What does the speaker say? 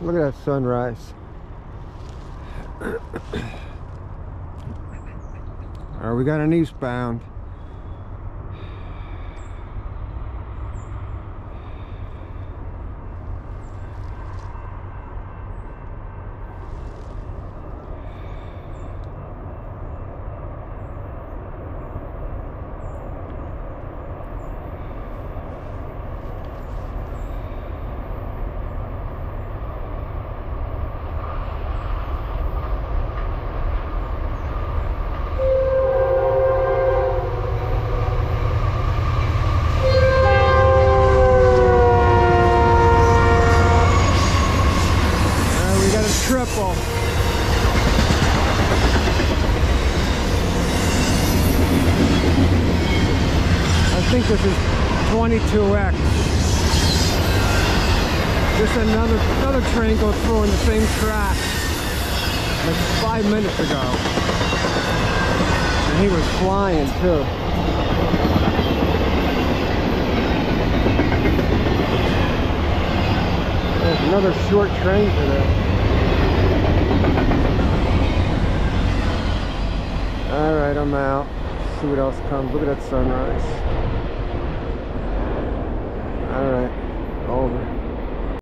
Look at that sunrise. All right, we got an eastbound. Triple. I think this is 22X. Just another another train goes through on the same track like five minutes ago. And he was flying too. There's another short train today. Alright, I'm out. See what else comes. Look at that sunrise.